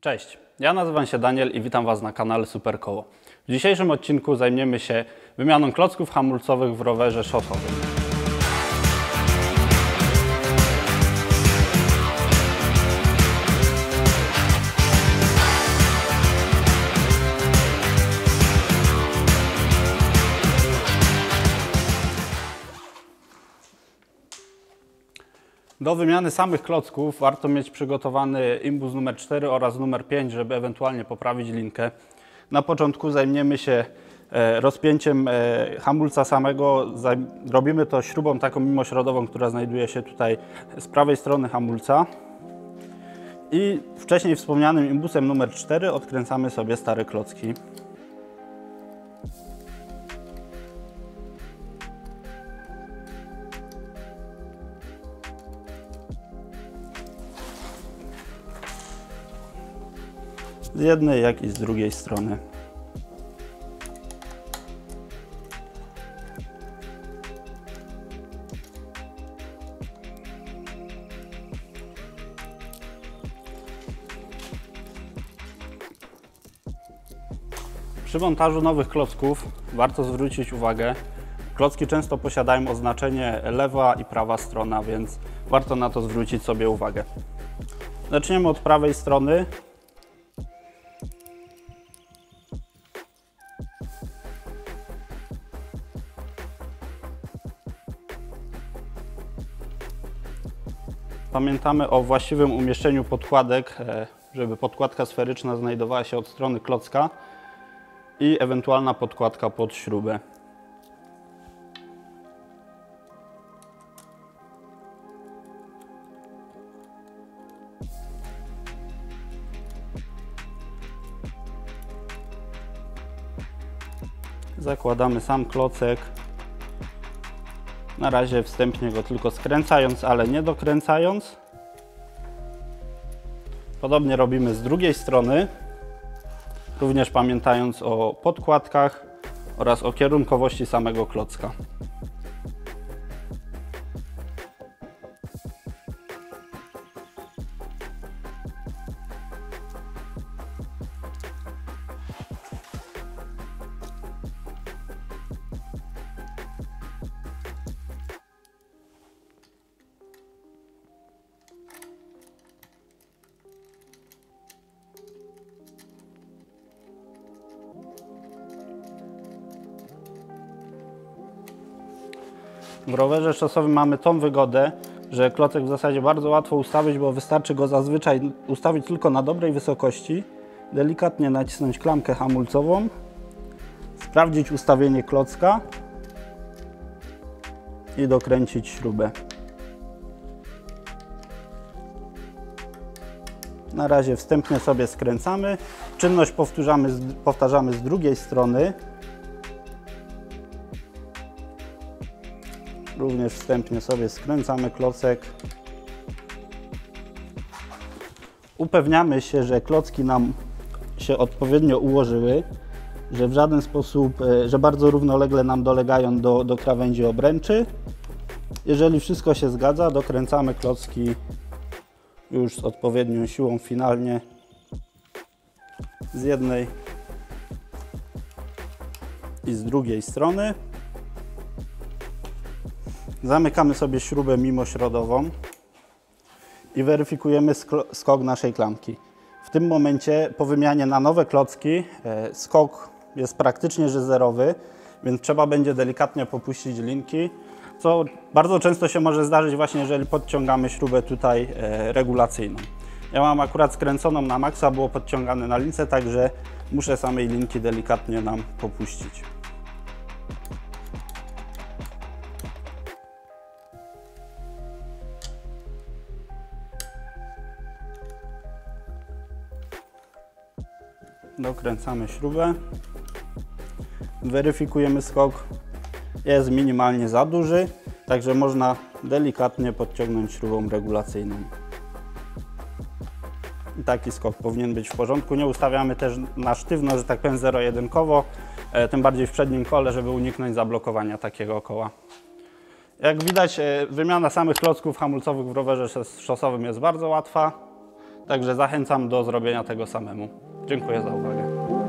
Cześć, ja nazywam się Daniel i witam Was na kanale Superkoło. W dzisiejszym odcinku zajmiemy się wymianą klocków hamulcowych w rowerze szosowym. Do wymiany samych klocków warto mieć przygotowany imbus numer 4 oraz numer 5, żeby ewentualnie poprawić linkę. Na początku zajmiemy się e, rozpięciem e, hamulca samego. Robimy to śrubą taką mimośrodową, która znajduje się tutaj z prawej strony hamulca. I wcześniej wspomnianym imbusem numer 4 odkręcamy sobie stare klocki. Z jednej, jak i z drugiej strony. Przy montażu nowych klocków warto zwrócić uwagę, klocki często posiadają oznaczenie lewa i prawa strona, więc warto na to zwrócić sobie uwagę. Zaczniemy od prawej strony. Pamiętamy o właściwym umieszczeniu podkładek, e, żeby podkładka sferyczna znajdowała się od strony klocka i ewentualna podkładka pod śrubę. Zakładamy sam klocek na razie wstępnie go tylko skręcając, ale nie dokręcając. Podobnie robimy z drugiej strony, również pamiętając o podkładkach oraz o kierunkowości samego klocka. W rowerze szosowym mamy tą wygodę, że klocek w zasadzie bardzo łatwo ustawić, bo wystarczy go zazwyczaj ustawić tylko na dobrej wysokości, delikatnie nacisnąć klamkę hamulcową, sprawdzić ustawienie klocka i dokręcić śrubę. Na razie wstępnie sobie skręcamy. Czynność z, powtarzamy z drugiej strony. Również wstępnie sobie skręcamy klocek. Upewniamy się, że klocki nam się odpowiednio ułożyły, że w żaden sposób, e, że bardzo równolegle nam dolegają do, do krawędzi obręczy. Jeżeli wszystko się zgadza, dokręcamy klocki już z odpowiednią siłą finalnie z jednej i z drugiej strony. Zamykamy sobie śrubę mimośrodową i weryfikujemy skok naszej klamki. W tym momencie po wymianie na nowe klocki e, skok jest praktycznie że zerowy, więc trzeba będzie delikatnie popuścić linki, co bardzo często się może zdarzyć właśnie, jeżeli podciągamy śrubę tutaj e, regulacyjną. Ja mam akurat skręconą na maksa, było podciągane na lince, także muszę samej linki delikatnie nam popuścić. Dokręcamy śrubę, weryfikujemy skok, jest minimalnie za duży, także można delikatnie podciągnąć śrubą regulacyjną. Taki skok powinien być w porządku. Nie ustawiamy też na sztywno, że tak powiem zero-jedynkowo, e, tym bardziej w przednim kole, żeby uniknąć zablokowania takiego koła. Jak widać, e, wymiana samych klocków hamulcowych w rowerze szosowym jest bardzo łatwa. Także zachęcam do zrobienia tego samemu. Dziękuję za uwagę.